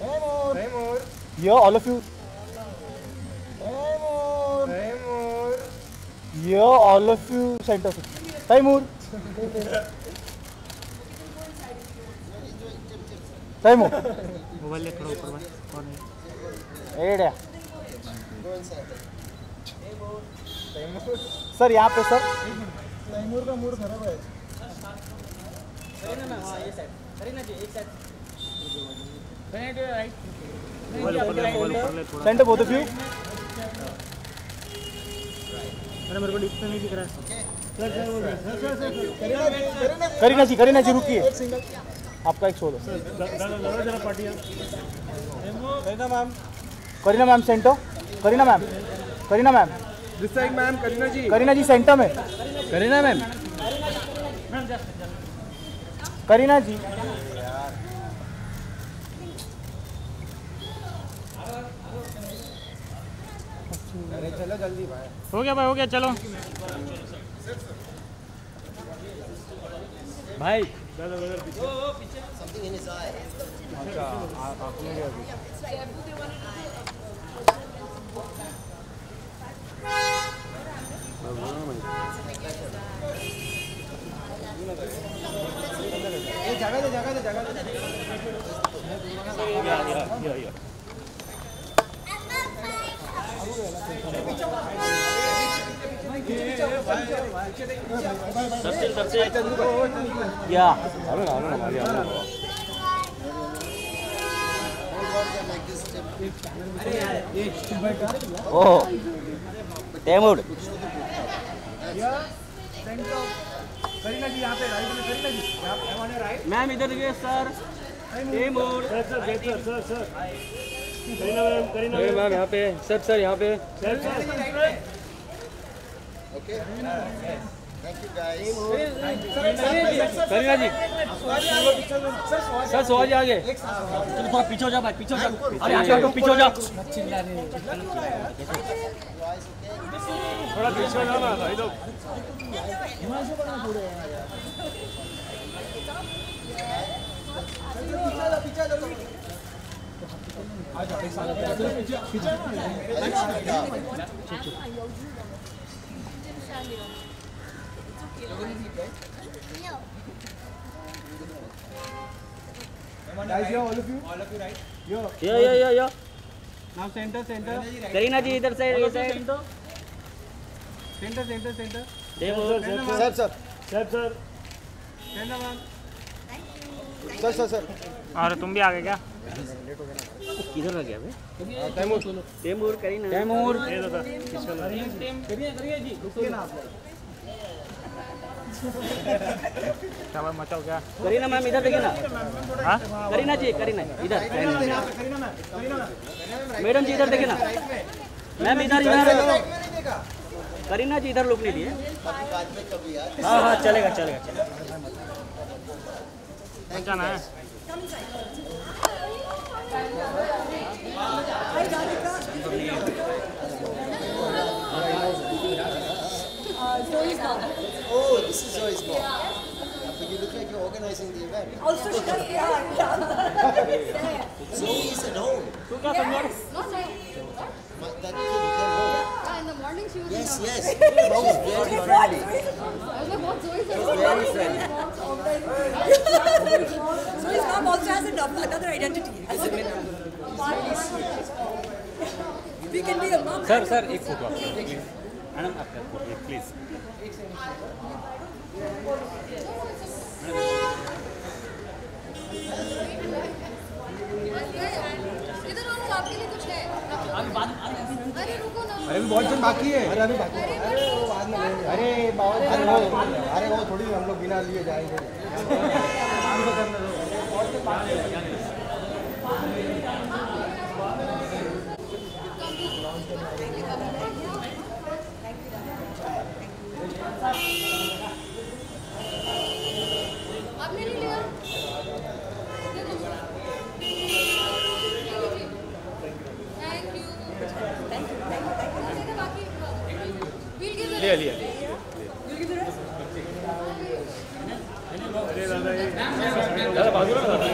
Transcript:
Taimur. Taimur. Here, all of you. Taimur. Taimur. Here, all of you. Center. Taimur. Taimur. Mobile ले थोड़ा ऊपर कौन है एड़िया sir यहाँ पे सर तैमूर का मूड खराब है मोबाइल ऊपर ले मोबाइल ऊपर ले थोड़ा सेंटर बोथ ऑफ़ यू अरे मेरे को नहीं दिख रहा है करीना जी करीना जी रुकिए आपका एक जरा Kareena ma'am Kareena ma'am centre Kareena ma'am Kareena ma'am ma'am Kareena ji Kareena ji centre में करीना मैम करीना जी अरे चलो जल्दी भाई। हो गया भाई हो गया चलो। भाई। ये जगह दे जगह जगह दे या ओह जी यहाँ पे हमारे राइट मैम इधर गए sir Taimur sir sir sir sir Kareena ma'am ma'am यहाँ पे सर सर यहाँ पे। सर करीना जी। सर सवाल आगे। चलो थोड़ा पीछे हो जा भाई पीछे हो जा अरे आगे तो पीछे हो जा थोड़ा पीछे हो जा ना भाई लोग। Guys here all of you all of you right here yo yo yo yo now center center Kareena जी इधर साइड ये side center center center Taimur sir sir sir sir center ma'am sir sir sir. और तुम भी आ गए क्या? किधर रह गया बे तैमूर। तैमूर करीना तैमूर। ये दादा इसका करिए करिए जी रुकिए ना आप लोग। मचाओ क्या? करीना मैम इधर देखिए ना। हाँ? करीना जी करीना इधर। मैडम जी इधर देखिए ना। मैम इधर इधर। करीना जी इधर लुक नहीं दिए हाँ हाँ चलेगा चलेगा चलेगा। Oh, this is Joy's mom. But you look like you're organizing the event. Also, she is at home. Yes. Home. Yeah, in the morning she was Yes, yes. Mom very friendly. I was like, what's Zoe's? Very friendly Zoe's mom also has another another identity. We can be a mom. Sir sir एक photo आप madam आपका photo please इधर आओ आपके लिए कुछ है अरे बहुत जन बाकी है अरे अभी बाकी अरे है अरे वो बाद में अरे बाबा अरे वो थोड़ी हम लोग बिना लिए जाएँगे लिया लिया दादा बाजूला